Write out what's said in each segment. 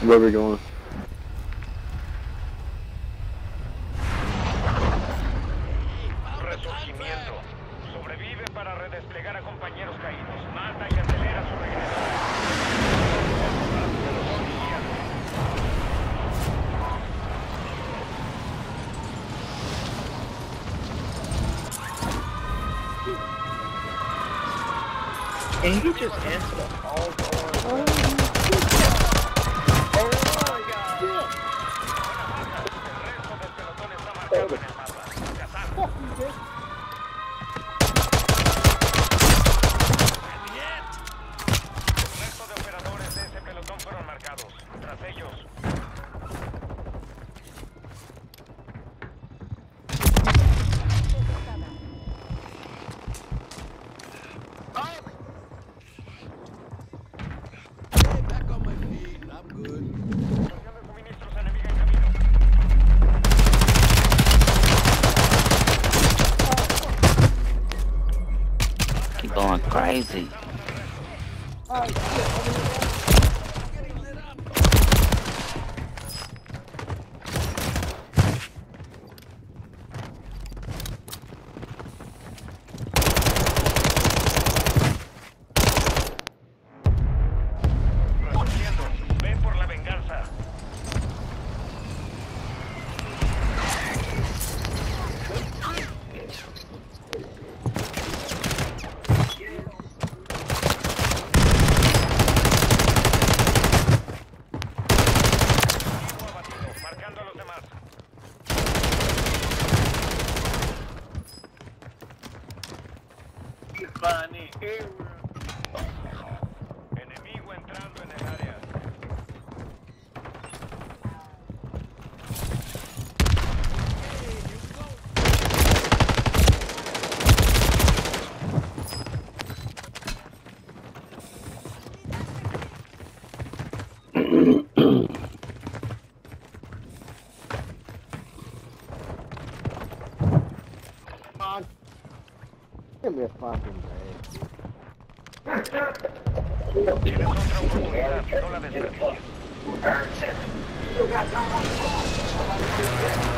Where are we going? crazy. Hispanic everywhere. Enemigo entrando en el área gonna a fucking day. No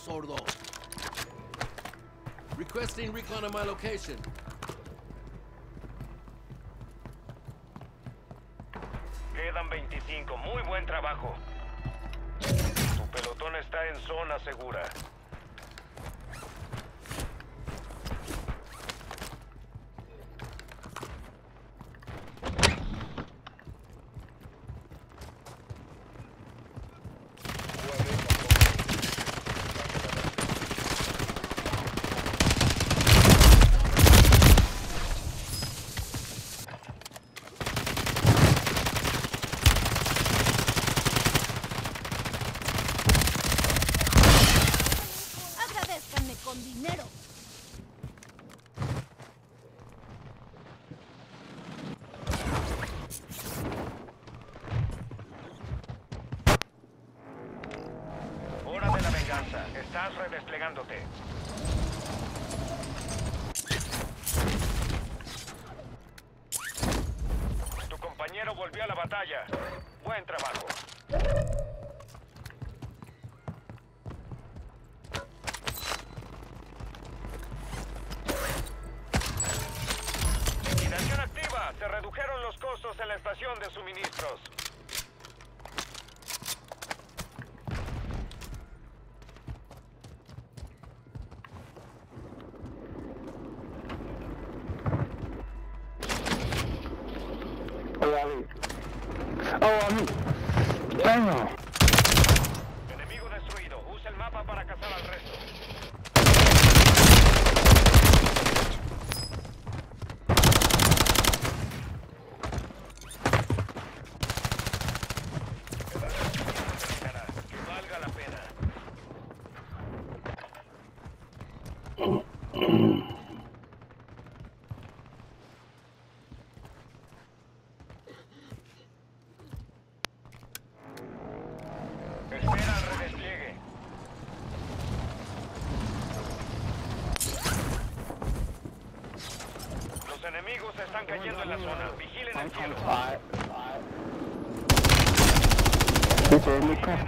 sordo. Requesting recon on my location. Quedan 25. Muy buen trabajo. Tu pelotón está en zona segura. Hora de la venganza. Estás redesplegándote. Tu compañero volvió a la batalla. Buen trabajo. Redujeron los costos en la estación de suministros. Espera. Los enemigos están cayendo en la zona. Vigilen el cielo. Come,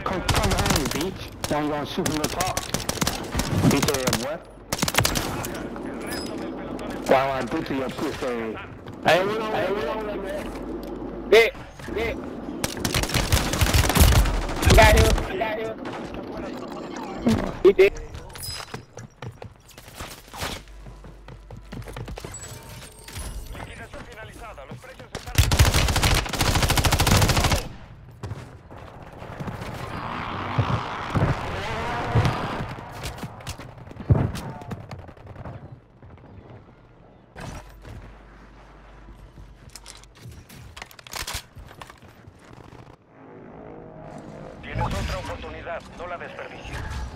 come, home, bitch. Now you gonna shoot from the top. What? Wow, I your pussy. Hey, we bitch. I got him, I got him. He. Tienes otra oportunidad. No la desperdicies.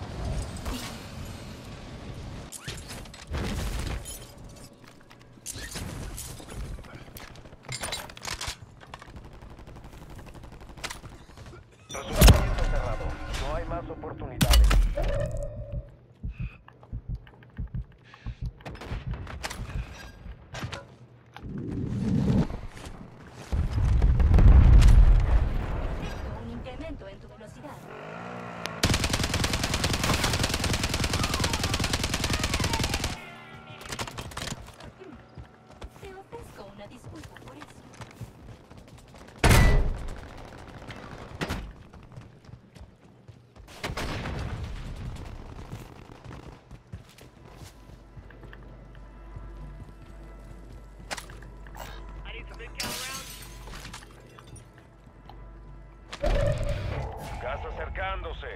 12.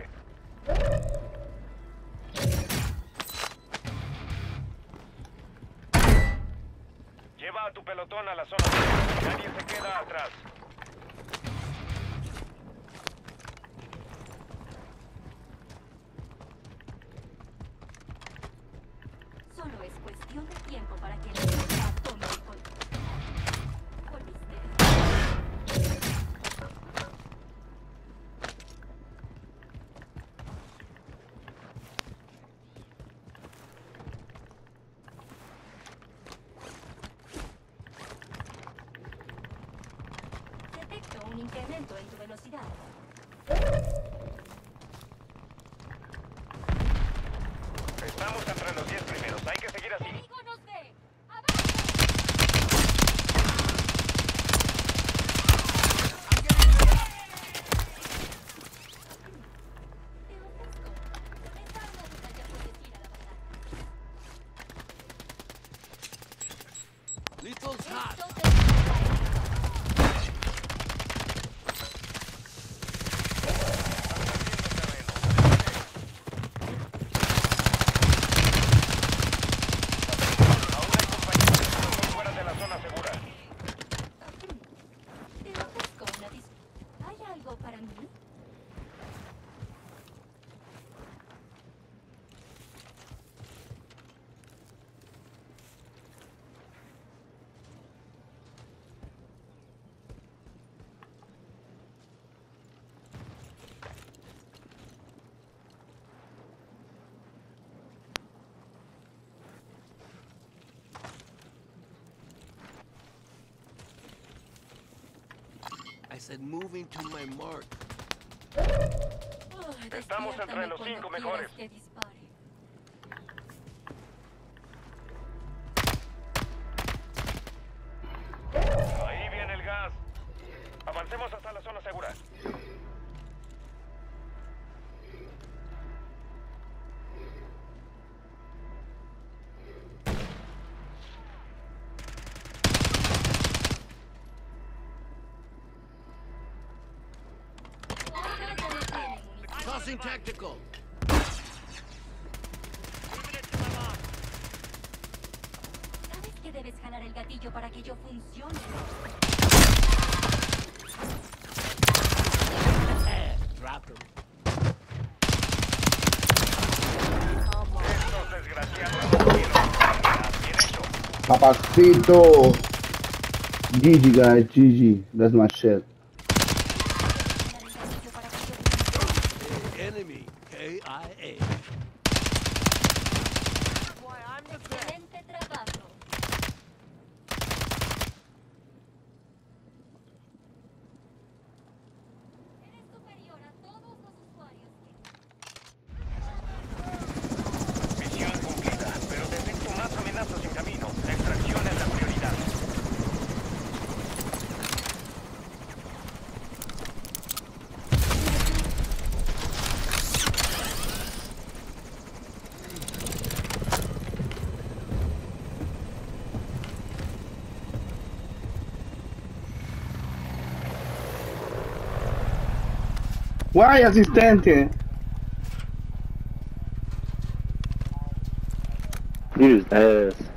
Lleva a tu pelotón a la zona. Nadie se queda atrás. Solo es cuestión de tiempo para que en tu velocidad. Estamos entre los 10 Said moving to my mark. Ay, Estamos entre los cinco mejores. Ahí viene el gas. Avancemos hasta la zona segura. Tactical. ¿Sabes que debes jalar el gatillo para que ello funcione? Drop him. Estos desgraciados no quieren oportunidad. Bien hecho. Papacito. GG guys, GG. That's my shit. Vai, assistente! Use this. Uh,